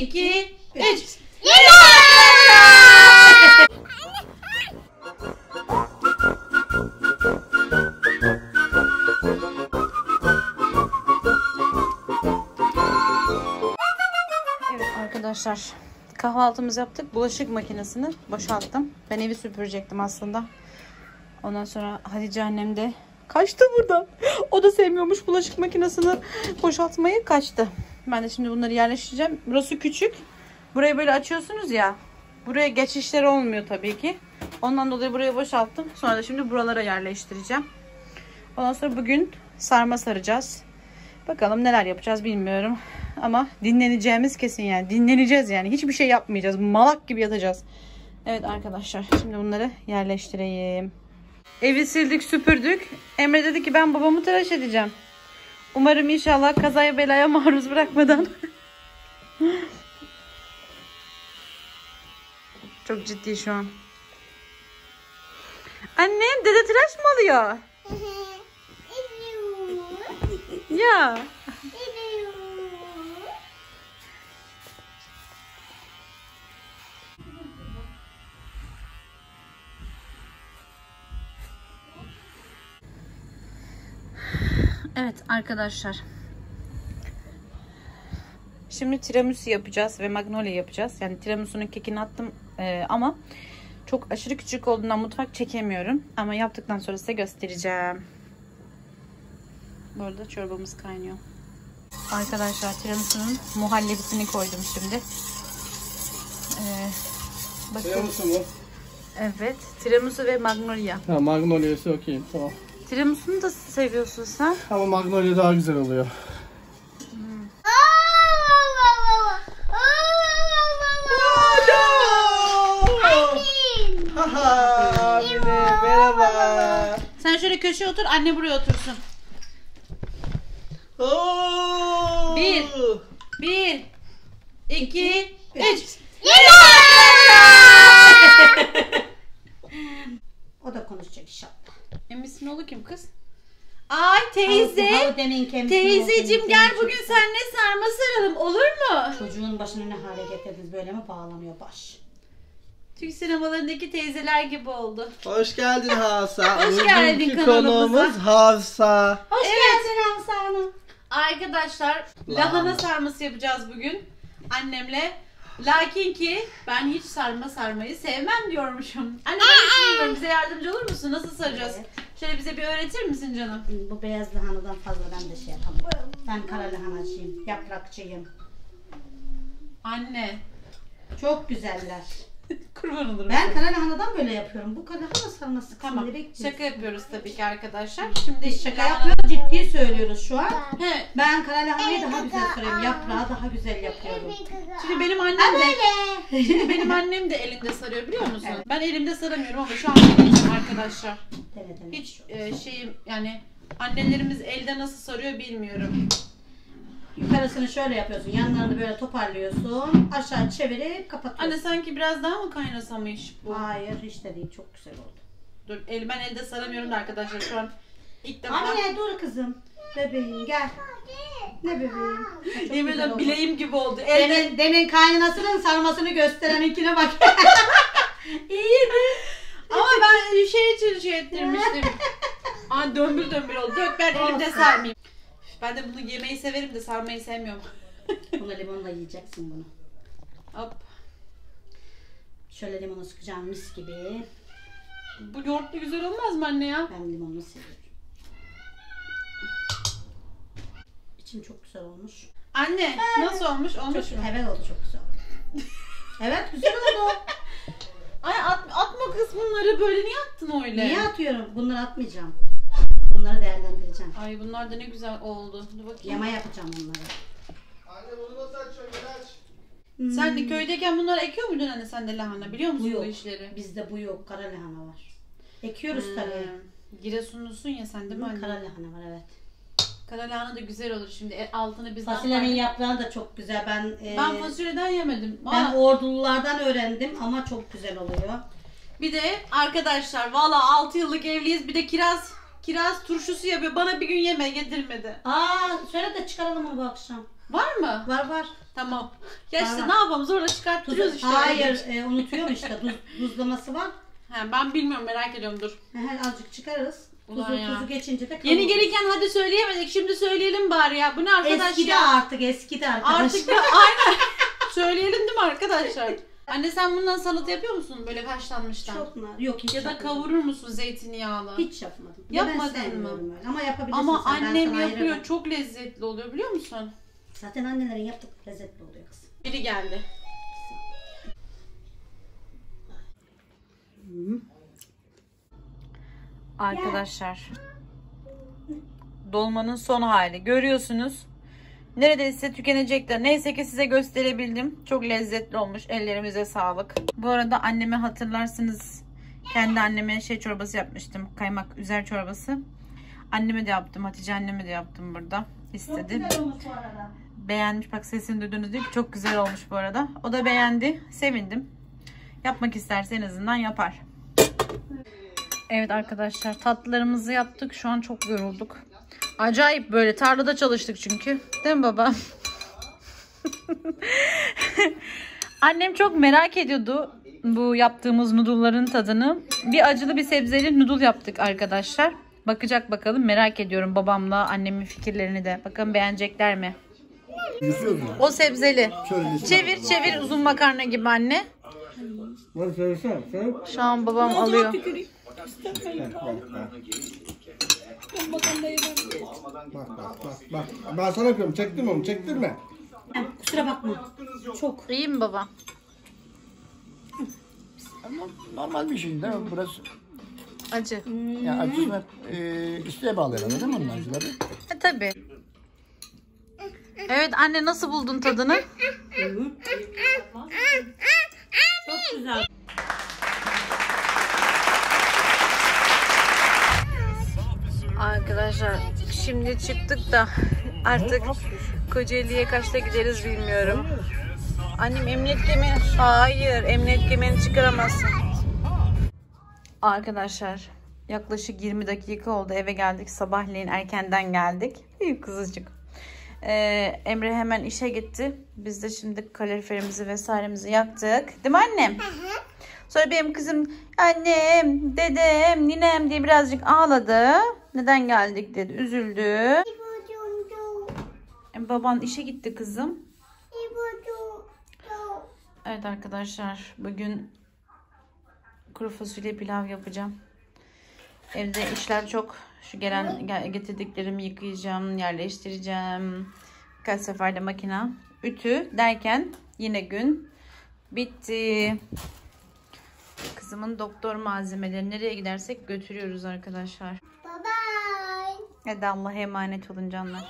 2, 3. Evet arkadaşlar kahvaltımızı yaptık. Bulaşık makinesini boşalttım. Ben evi süpürecektim aslında. Ondan sonra Hatice annem de kaçtı buradan. O da sevmiyormuş bulaşık makinesini boşaltmayı kaçtı. Ben de şimdi bunları yerleştireceğim. Burası küçük. Burayı böyle açıyorsunuz ya. Buraya geçişler olmuyor tabii ki. Ondan dolayı burayı boşalttım. Sonra da şimdi buralara yerleştireceğim. Ondan sonra bugün sarma saracağız. Bakalım neler yapacağız bilmiyorum. Ama dinleneceğimiz kesin yani. Dinleneceğiz yani. Hiçbir şey yapmayacağız. Malak gibi yatacağız. Evet arkadaşlar. Şimdi bunları yerleştireyim. Evi sildik süpürdük. Emre dedi ki ben babamı tıraş edeceğim. Umarım inşallah kazaya belaya maruz bırakmadan. Çok ciddi şu an. Annem dede tıraş mı alıyor? Ya. Evet arkadaşlar. Şimdi tiramisu yapacağız ve magnolia yapacağız. Yani tiramisu'nun kekini attım ee, ama çok aşırı küçük olduğundan mutfak çekemiyorum. Ama yaptıktan sonra size göstereceğim. Bu arada çorbamız kaynıyor. Arkadaşlar tiramisu'nun muhallebisini koydum şimdi. Ee, bakın. Tiramisu mu? Evet. Tiramisu ve magnolia. Ha Magnolia'sı okey tamam. Tiramisu'nu da seviyorsun sen. Ama Magnolia daha güzel oluyor. Merhaba. Sen şöyle köşeye otur, anne buraya otursun. Oo. Bir. Bir, iki, üç. O da konuşacak inşallah. Emis'in oğlu kim kız? Ay teyze. Oldu, gel bugün seninle sarma saralım olur mu? Çocuğun başını ne hale getirdiniz böyle mi bağlanıyor baş? Türk sinemalarındaki teyzeler gibi oldu. Hoş geldin Hafsa. Hoş geldin Bugünkü kanalımıza. konuğumuz Hafsa. Hoş Evet. geldin Hamza Hanım. Arkadaşlar lahana sarması yapacağız bugün annemle. Lakin ki ben hiç sarma sarmayı sevmem diyormuşum. Anne ben hiç bilmiyorum. Bize yardımcı olur musun? Nasıl saracağız? Şöyle bize bir öğretir misin canım? Bu beyaz lahanadan fazla ben de şey yapamam. Ben kara lahanacıyım, yaprakçıyım. Anne. Çok güzeller. Kurban olurum. Ben kara lahanadan böyle yapıyorum. Bu kara lahana sarması Tamam. kısmını. Şaka yapıyoruz tabii ki arkadaşlar. Şimdi Biz şaka yapmıyoruz, ciddi söylüyoruz şu an. He. Ben kara lahanayı daha güzel sarıyorum. Yaprağı daha güzel yapıyorum. Şimdi benim annem de. Şimdi benim annem de elinde sarıyor biliyor musun? Ben elimde saramıyorum ama şu an deneyeceğim arkadaşlar. Hiç e, şeyim yani annelerimiz elde nasıl sarıyor bilmiyorum. Yukarısını şöyle yapıyorsun. Yanlarını böyle toparlıyorsun. Aşağı çevirip kapatıyorsun. Anne sanki biraz daha mı kaynasamış bu? Hayır hiç de değil. Çok güzel oldu. Dur el, ben elde saramıyorum da arkadaşlar şu an ilk defa. Anne dur kızım. Bebeğim gel. Ne bebeğim? Ha, çok Yemin güzel ederim oldu. bileğim gibi oldu. Elde Demin, demin kaynanasının sarmasını göstereninkine bak. iyi mi? Ama ben şey için şey ettirmiştim. Aa dömbül dömbül oldu. Dök ben elimde sarmayayım. Ben de bunu yemeyi severim de sarmayı sevmiyorum. Buna limonla yiyeceksin bunu. Hop. Şöyle limonu sıkacağım mis gibi. Bu yoğurtlu güzel olmaz mı anne ya? Ben limonlu seviyorum. İçim çok güzel olmuş. Anne nasıl olmuş? Olmuş Çok, mu? evet oldu çok güzel evet güzel oldu. Ay at, atma kız bunları böyle niye attın öyle? Niye atıyorum? Bunları atmayacağım. Bunları değerlendireceğim. Ay bunlar da ne güzel oldu. Dur bakayım. Yama yapacağım onları. Anne bunu nasıl açıyorsun? Gel aç. Sen de köydeyken bunları ekiyor muydun anne sen de lahana biliyor musun Bu bu, yok. işleri? Bizde bu yok. Kara lahana var. Ekiyoruz Hmm. tabii. Giresunlusun ya sen değil mi anne? Kara lahana var evet. Kara lahana da güzel olur şimdi. E, altını bizden Fasulyenin yaprağı da çok güzel. Ben e, Ben fasulyeden yemedim. ben Valla- ordululardan öğrendim ama çok güzel oluyor. Bir de arkadaşlar valla 6 yıllık evliyiz. Bir de kiraz kiraz turşusu yapıyor. Bana bir gün yemeğe getirmedi. Aa söyle de çıkaralım onu bu akşam. Var mı? Var var. Tamam. Ya işte Var. ne yapalım zorla Tuzu, çıkarttırıyoruz işte. hayır e, unutuyorum işte. Tuzlaması var. He, ben bilmiyorum merak ediyorum dur. Hemen azıcık çıkarırız. Tuzu, Ulan ya. tuzu geçince de Yeni kavururuz. gelirken hadi söyleyemedik. Şimdi söyleyelim bari ya. Bu ne arkadaş Eskidi ya? artık eskidi arkadaş. Artık bir aynen. söyleyelim değil mi arkadaşlar? Anne sen bundan salata yapıyor musun böyle haşlanmıştan? Çok nar. Yok hiç ya da yapmadım. kavurur musun zeytinyağlı? Hiç yapmadım. Ya ben Yapmadın sevmiyorum mı? öyle. Ama yapabilirsin Ama sen. ben annem sana yapıyor. ayırırım. Çok lezzetli oluyor biliyor musun? Zaten annelerin yaptık lezzetli oluyor kız. Biri geldi. Arkadaşlar. Dolmanın son hali. Görüyorsunuz. Neredeyse tükenecekler. Neyse ki size gösterebildim. Çok lezzetli olmuş. Ellerimize sağlık. Bu arada anneme hatırlarsınız. Kendi anneme şey çorbası yapmıştım. Kaymak üzer çorbası. Anneme de yaptım. Hatice anneme de yaptım burada. İstedi. Güzel olmuş bu arada. Beğenmiş. Bak sesini duydunuz değil mi? Çok güzel olmuş bu arada. O da beğendi. Sevindim. Yapmak isterse en azından yapar. Evet arkadaşlar tatlılarımızı yaptık. Şu an çok yorulduk. Acayip böyle tarlada çalıştık çünkü. Değil mi baba? Annem çok merak ediyordu bu yaptığımız noodle'ların tadını. Bir acılı bir sebzeli noodle yaptık arkadaşlar. Bakacak bakalım merak ediyorum babamla annemin fikirlerini de. Bakalım beğenecekler mi? O sebzeli. Çevir çevir uzun makarna gibi anne. Şu an babam alıyor. Bak bak bak. Bak ben sana yapıyorum. Çektim onu. Çektirme. Kusura bakma. Çok. İyi mi baba? Ama normal bir şey değil mi? Biraz Acı. yani acısına e, isteğe bağlı herhalde değil mi onun acıları? E tabi. Evet anne nasıl buldun tadını? Çok güzel. Arkadaşlar şimdi çıktık da artık Kocaeli'ye kaçta gideriz bilmiyorum. Annem emniyet kemeri... Hayır emniyet kemerini çıkaramazsın. Arkadaşlar yaklaşık 20 dakika oldu eve geldik. Sabahleyin erkenden geldik. İyi kızıcık. Ee, Emre hemen işe gitti. Biz de şimdi kaloriferimizi vesairemizi yaktık. Değil mi annem? Sonra benim kızım annem, dedem, ninem diye birazcık ağladı. Neden geldik dedi. Üzüldü. E, Baban işe gitti kızım. Evet arkadaşlar bugün kuru fasulye pilav yapacağım. Evde işler çok. Şu gelen gel- getirdiklerimi yıkayacağım, yerleştireceğim. Birkaç seferde makina. Ütü derken yine gün bitti. Kızımın doktor malzemeleri nereye gidersek götürüyoruz arkadaşlar. Hadi Allah'a emanet olun canlar.